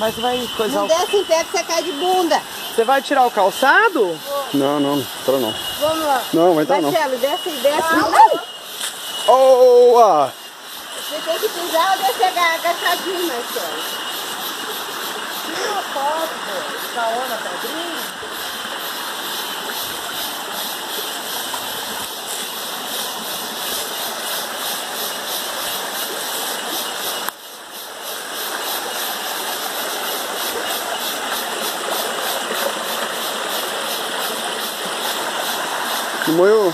Mas vai coisar Não o... desce em pé que você cai de bunda. Você vai tirar o calçado? Não, não, entra não. Vamos lá. Não, vai entrar não. Marcelo, desce, desce. Oh, ah. Você tem que pisar ou descer agachadinho, Marcelo. Tira uma foto, pô. Caona, padrinho. Que moeu.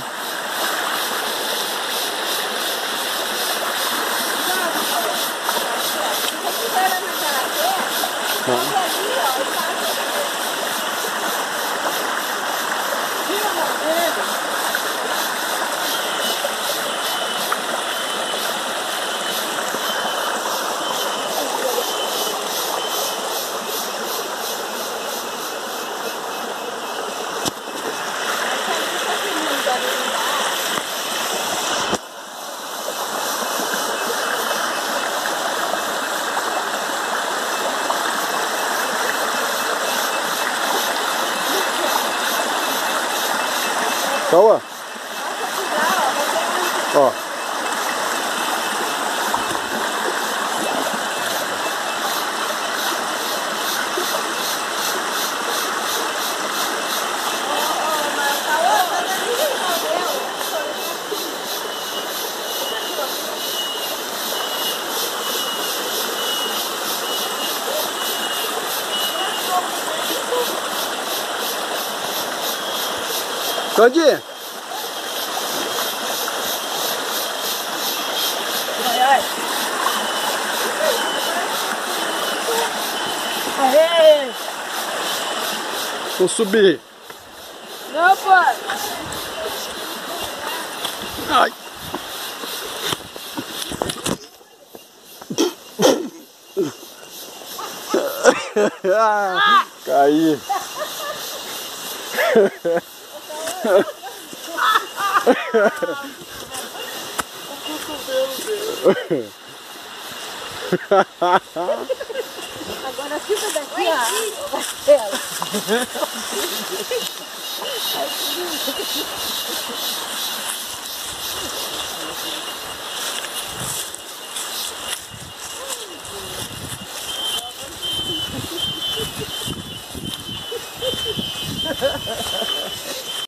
Calma. Ó. Candi. Ai, ai. Aê! Vou subir. Não, pai! Ai. Ah, Caí. Agora fica daqui, ó. Marcelo.